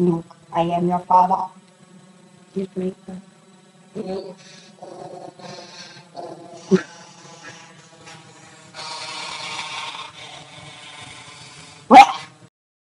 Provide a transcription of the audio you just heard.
Luke, I am your father. Give me Luke,